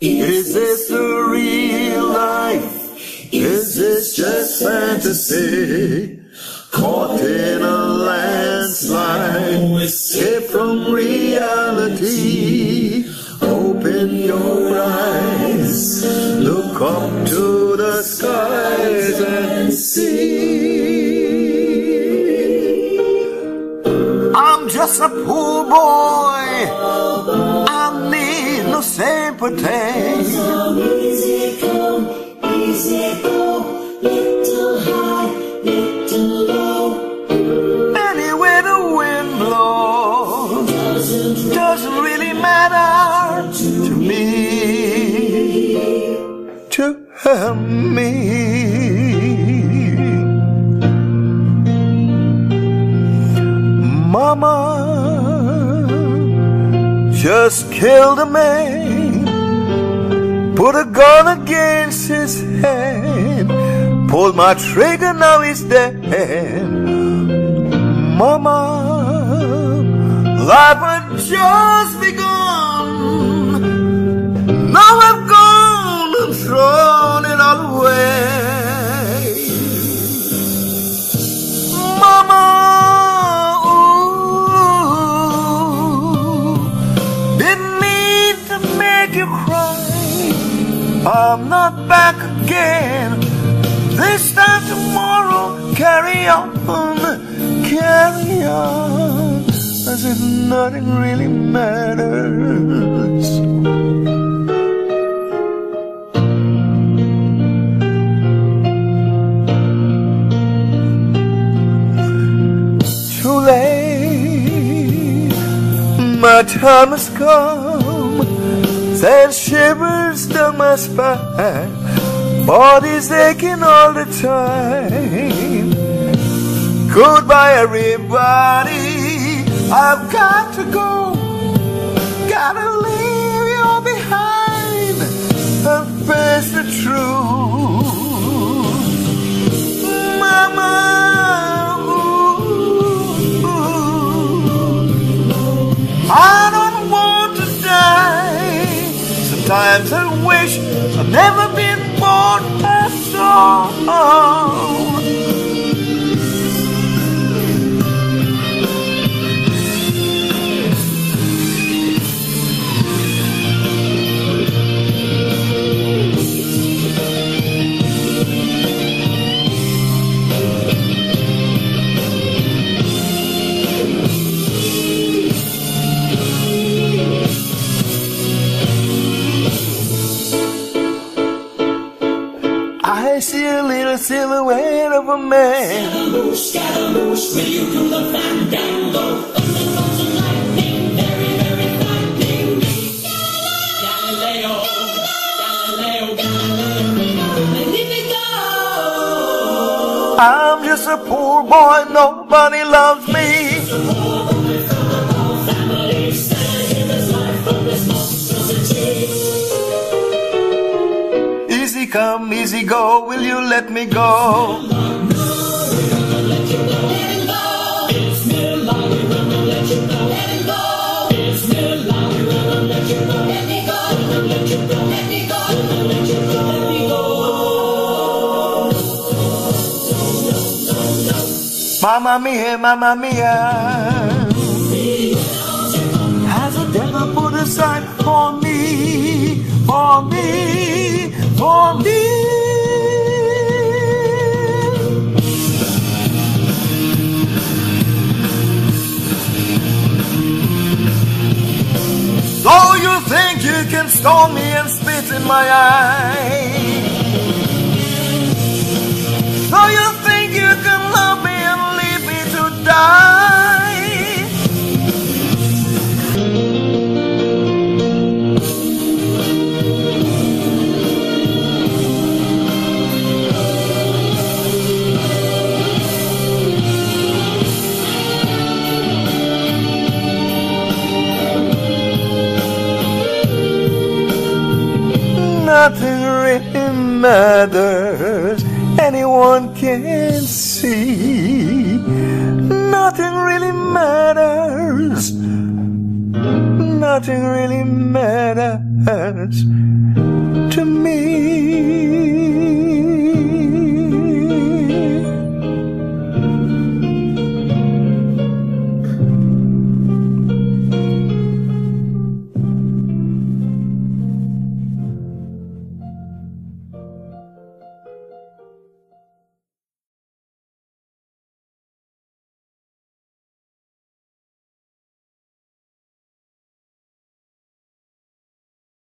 Is this the real life? Is this just fantasy? Caught in a landslide, escape from reality. Open your eyes, look up to the skies and see. I'm just a poor boy. I need no sympathy. So easy go, little high, little low. Anywhere the wind blows doesn't really matter to me. To me. Mama just killed a man, put a gun against his head, pulled my trigger, now he's dead. Mama, life had just back again. This time tomorrow, carry on, carry on, as if nothing really matters. Too late, my time has come. Send shivers down my spine. Body's aching all the time. Goodbye, everybody. I've got to go. Gotta leave you all behind and face the truth. Mama. I don't want to die. Sometimes I wish I'd never 啊。Silhouette of a man. Scaramouche, Scaramouche, will you do the? Thunder, comes and lightning, very, very. Galileo, Galileo, Galileo! I'm just a poor boy, nobody loves me. Come, easy go, will you let me go? Mamma mia, mamma mia. Has a devil put aside for me, for me, for me? So you think you can stone me and spit in my eye? Nothing really matters, anyone can see. Nothing really matters. Nothing really matters. to me.